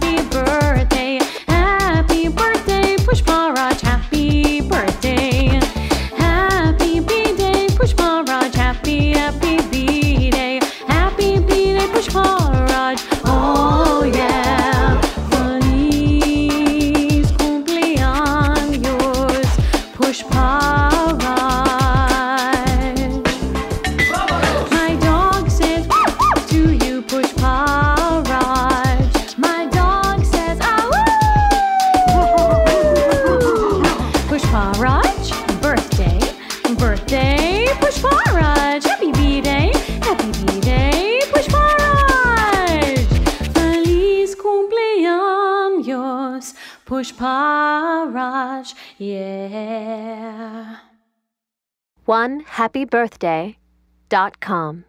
happy birthday. Pushparaj, birthday, birthday, Pushparaj, happy B-Day, happy B-Day, Pushparaj. Feliz cumpleaños, Pushparaj, yeah. One happy birthday dot com.